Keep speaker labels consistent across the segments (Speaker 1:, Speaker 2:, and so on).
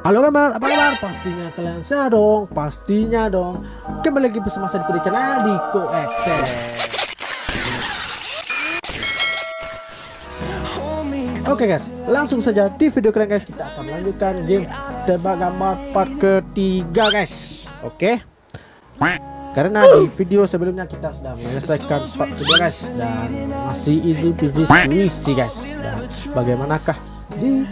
Speaker 1: Halo kabar, apa kabar? Pastinya kalian sehat dong, pastinya dong. Kembali lagi bersama saya di channel di Ko Oke guys, langsung saja di video kalian guys kita akan melanjutkan game tebak gambar part ketiga guys. Oke. Karena di video sebelumnya kita sudah menyelesaikan part kedua guys dan masih easy peasy squeezy guys. Dan bagaimanakah di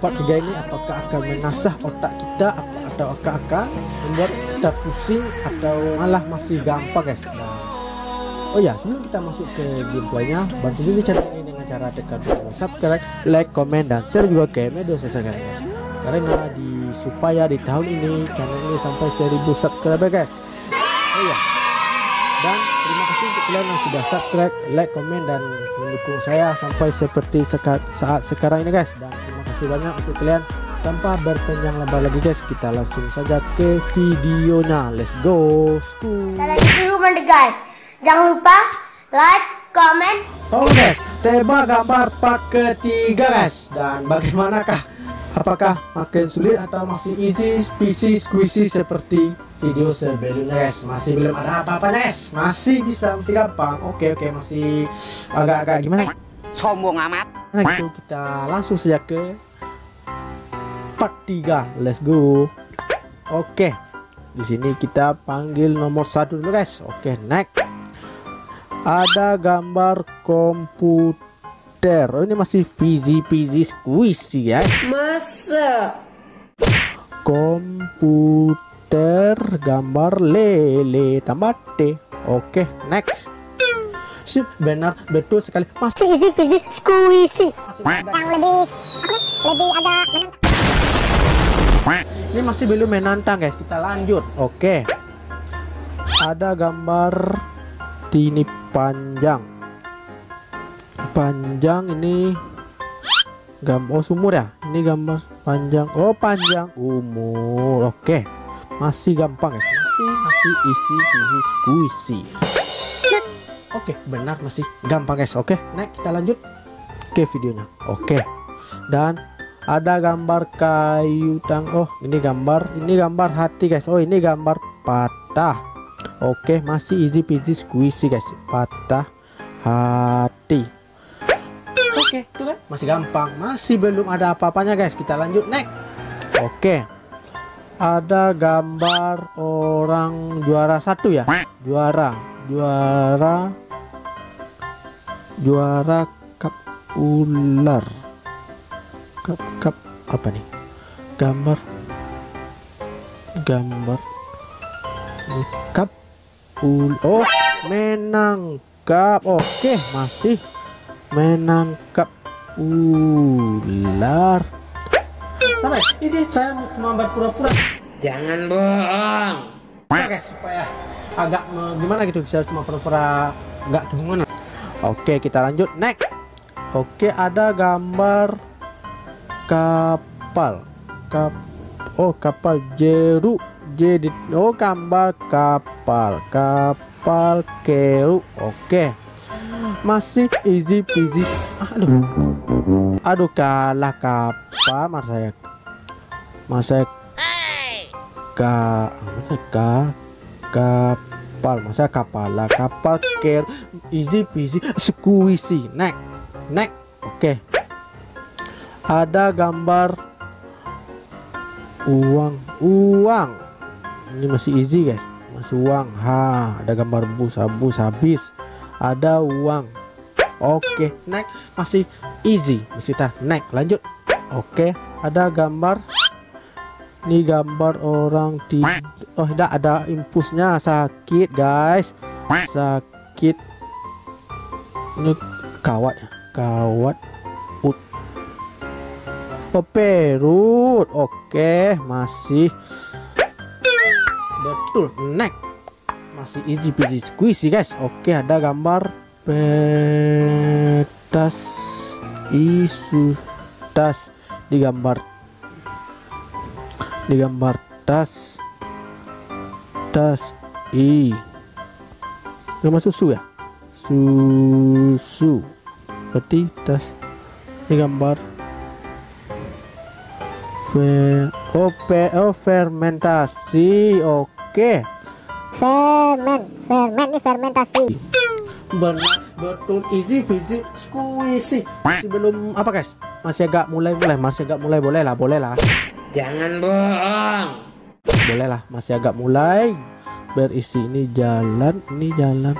Speaker 1: part 3 ini apakah akan mengasah otak kita? Atau akan membuat kita pusing atau malah masih gampang guys? Nah, oh ya sebelum kita masuk ke gameplaynya bantu dulu channel ini dengan cara tekan tombol subscribe like comment dan share juga ke media sosial kalian guys. Karena di supaya di tahun ini channel ini sampai 1000 subscriber guys. Oh ya. Dan terima kasih untuk kalian yang sudah subscribe like comment dan mendukung saya sampai seperti saat sekarang ini guys. Dan kasih banyak untuk kalian. Tanpa berpanjang lebar lagi guys kita langsung saja ke videonya. Let's go.
Speaker 2: School lagi dulu guys. Jangan lupa like comment.
Speaker 1: Oh guys tebak gambar part ketiga guys. Dan bagaimanakah? Apakah makin sulit atau masih easy peasy squishy seperti video sebelumnya guys? Masih belum ada apa-apanya guys. Masih bisa masih gampang. Oke oke masih agak-agak gimana?
Speaker 3: Sombong amat.
Speaker 1: Nah itu kita langsung saja ke part 3 let's go. Oke. Okay. di sini kita panggil nomor satu dulu guys. Oke okay, next. Ada gambar komputer. Oh, ini masih fizzy fizzy squishy ya
Speaker 2: masa?
Speaker 1: Komputer gambar lele tambah T. Oke okay, next. Sip benar betul sekali.
Speaker 2: Masih fizzy fizzy squishy yang lebih lebih agak
Speaker 1: ini masih belum menantang guys. Kita lanjut. Oke. Ada gambar ini panjang. Panjang ini gambar oh sumur ya? Ini gambar panjang. Oh panjang umur. Oke. Masih gampang guys. Masih masih isi isi squishy. Oke benar. Masih gampang guys. Oke. Next kita lanjut ke videonya. Oke. Dan ada gambar kayu tang oh ini gambar ini gambar hati guys. Oh ini gambar patah. Oke masih easy peasy squishy guys. Patah hati. Oke itu kan masih gampang. Masih belum ada apa-apanya guys. Kita lanjut next. Oke. Ada gambar orang juara satu ya? Juara juara juara kap ular kap kap apa nih? Gambar. Gambar. Kap. Ul oh menangkap oke masih menangkap ular. Sampai ini saya cuma berpura-pura
Speaker 3: jangan bohong.
Speaker 1: Oke supaya agak gimana gitu? Saya cuma pura-pura nggak kebingungan. Oke kita lanjut. Next. Oke ada gambar kapal. Kap oh kapal jeru jadi oh gambar kapal. Kapal keru oke. Masih easy peasy. Aduh. Aduh kalah kapal mas saya. Mas saya ka masa ka kapal. Kapal lah. Kapal keru easy peasy. Squishy neck neck oke. okay ada gambar uang. Uang. Ini masih easy guys. Masih uang. Ha ada gambar bus bus habis. Ada uang. Oke next. Masih easy. Masih tar. Next lanjut. Oke ada gambar. Ini gambar orang di oh tidak ada impulsnya. Sakit guys. Sakit. Ini kawat ya. Kawat Oh perut Oke masih. Betul neck Masih easy peasy squishy guys. Oke ada gambar Petas Isu Tas Digambar Digambar tas Tas I. Gambar susu ya? Susu. Berarti tas. Digambar Fer oh, pe- oh fermentasi. Oke.
Speaker 2: Ferment, ferment ini fermentasi.
Speaker 1: Benar betul easy peasy squeezy. Masih belum apa guys? Masih agak mulai-mulai, masih agak mulai boleh lah, boleh lah.
Speaker 3: Jangan bohong.
Speaker 1: Boleh lah, masih agak mulai berisi ini jalan, ini jalan.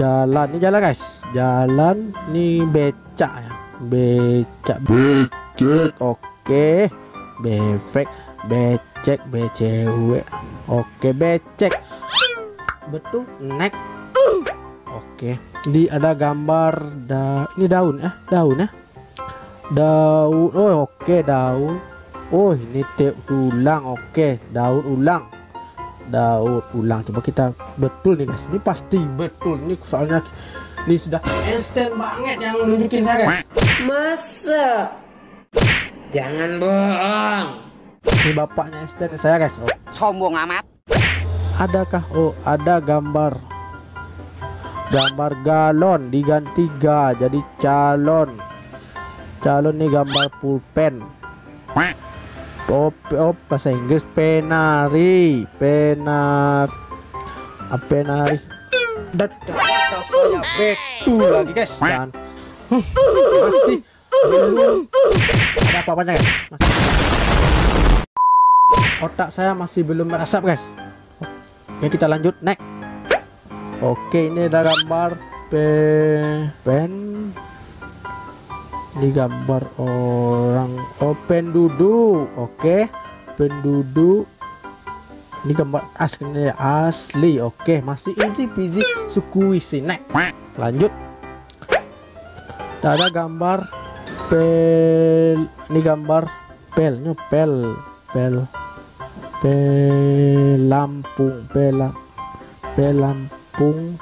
Speaker 1: Jalan, ini jalan guys. Jalan, ini becak ya. Becak. Becek. Oke. Befek, becek, becewek. Oke, becek. Betul, next. Oke. Di ada gambar da ini daun eh, daun ya. Daun. Oh, oke, daun. Oh, ini teh tulang. Oke, daun ulang. Daun ulang. Coba kita betul nih guys. Ini pasti betul. Ini soalnya ini sudah instant banget yang nunjukin saya guys.
Speaker 3: Masa? Jangan bohong.
Speaker 1: Ini bapaknya instant saya guys. Oh,
Speaker 3: Sombong amat.
Speaker 1: adakah? Oh, ada gambar. Gambar galon diganti ga jadi calon. Calon nih gambar pulpen. Oh, oh bahasa Inggris penari, penar, apa penari. Dan betul lagi guys dan masih belum ada apa-apanya guys. Masih. Otak saya masih belum merasap guys. Oke kita lanjut. Next. Oke ini ada gambar pe pen. Ini gambar orang. Oh penduduk oke penduduk ini gambar asli asli. Oke masih easy peasy. Suku isi. Next. Lanjut. Ada gambar pel ini gambar pel pel pel Lampung pelam pelampung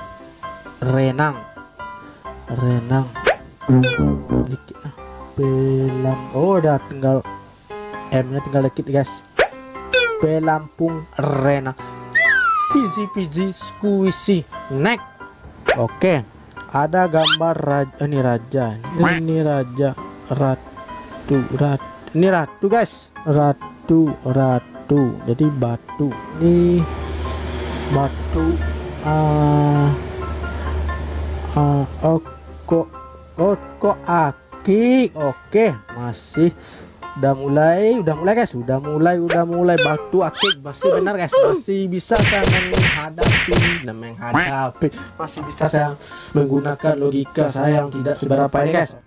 Speaker 1: renang renang. Dikit oh udah tinggal M nya tinggal dikit guys. Pelampung renang. Easy peasy squeezy next oke ada gambar raja ini raja ini raja ratu rat ini ratu guys. Ratu ratu. Jadi batu ini batu oh kok oh kok aki. Oke masih udah mulai udah mulai guys. Udah mulai udah mulai. Batu akik masih benar guys. Masih bisa saya menghadapi dan menghadapi. Masih bisa saya menggunakan logika saya yang tidak seberapa ini guys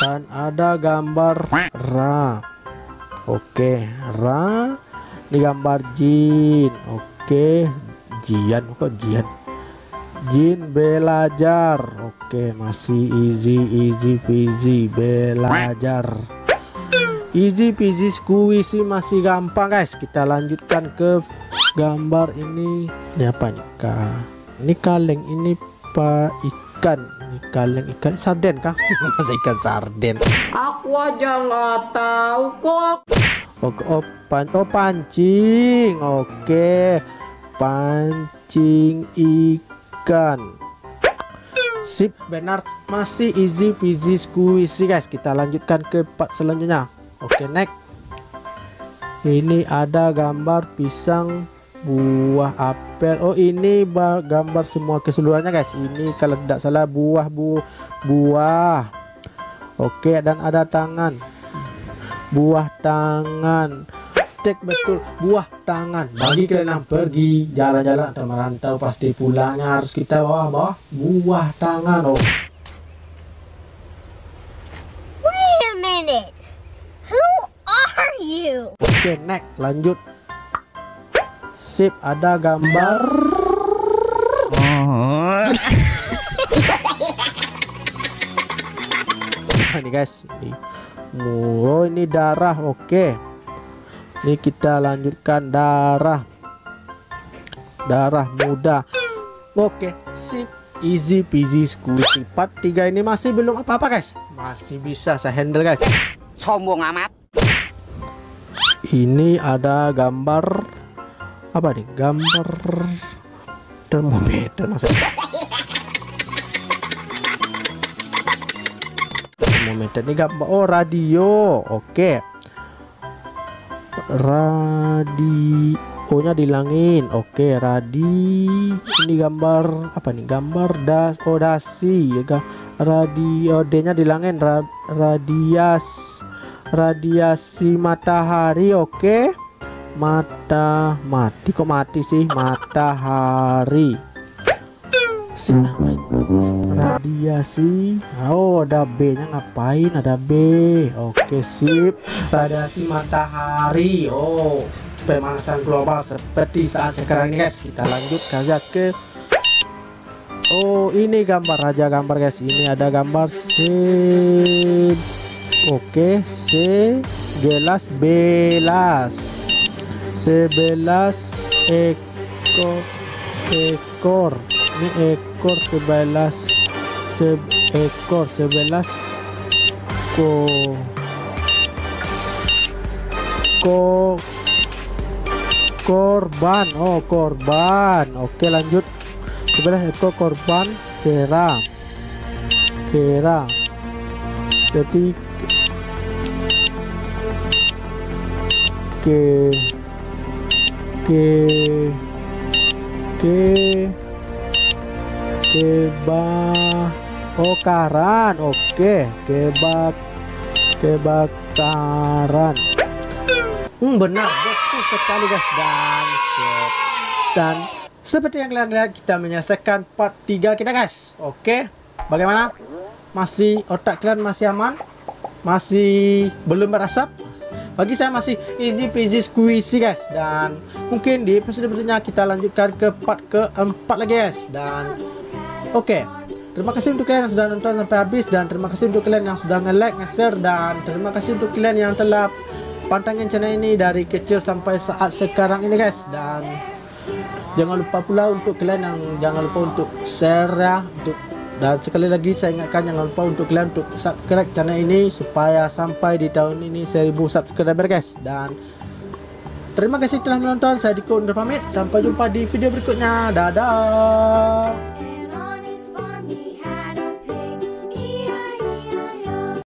Speaker 1: dan ada gambar ra. Oke ra ini gambar jin. Oke jian kok jian? Jin belajar. Oke masih easy easy peasy belajar. Easy peasy squeezy masih gampang guys. Kita lanjutkan ke gambar ini. Ini apa nih kak? Ini kaleng ini pak ikan kaleng ikan sarden kah masa ikan sarden
Speaker 3: Aku aja nggak tahu kok.
Speaker 1: Oke, oh, pan oh pancing. Oke. Pancing ikan. Sip, benar. Masih easy peasy squeezy guys. Kita lanjutkan ke part selanjutnya. Oke, next. Ini ada gambar pisang buah apel. Oh, ini ba- gambar semua keseluruhannya guys. Ini kalau tidak salah buah bu buah. Oke, dan ada tangan buah tangan cek betul buah tangan bagi kalian yang pergi jalan-jalan atau merantau pasti pulangnya harus kita bawa bawa buah tangan oh
Speaker 2: Wait a minute. Who are you?
Speaker 1: oke next lanjut sip ada gambar. Nah, ini guys ini. Oh ini darah oke. Ini kita lanjutkan darah. Darah muda. Oke sip. Easy peasy squeezy. Part 3 ini masih belum apa-apa guys. Masih bisa saya handle guys.
Speaker 3: Sombong amat.
Speaker 1: ini ada gambar apa nih gambar termometer masa termometer Ini gambar oh radio. Oke. Radio nya dilangin. Oke, radi. Ini gambar apa nih? Gambar das oh dasi. Ya, Radio D-nya dilangin ra, radias radiasi matahari. Oke. Mata mati kok mati sih? Matahari. Radiasi. Oh ada B nya ngapain ada B? Oke sip. Radiasi matahari. Oh pemanasan global seperti saat sekarang guys. Kita lanjut saja ke oh ini gambar raja gambar guys. Ini ada gambar C. Oke C. Gelas belas sebelas ekor ekor ini ekor sebelas seekor sebelas ko ko korban oh korban. Oke lanjut. Sebelas ekor korban kera kera jadi ke ke ke keba oh karan oke kebak kebakaran. Hmm benar betul sekali guys dan dan seperti yang kalian lihat kita menyelesaikan part 3 kita guys oke? Bagaimana? Masih otak kalian masih aman? Masih belum berasap bagi saya masih easy peasy squeezy guys. Dan mungkin di episode berikutnya kita lanjutkan ke part keempat lagi guys. Dan oke. Terima kasih untuk kalian yang sudah nonton sampai habis. Dan terima kasih untuk kalian yang sudah nge-like nge-share. Dan terima kasih untuk kalian yang telah pantangin channel ini dari kecil sampai saat sekarang ini guys. Dan jangan lupa pula untuk kalian yang jangan lupa untuk share ya untuk dan sekali lagi saya ingatkan jangan lupa untuk kalian untuk subscribe channel ini supaya sampai di tahun ini 1000 subscriber guys. Dan terima kasih telah menonton. Saya Diko undur pamit. Sampai jumpa di video berikutnya. Dadah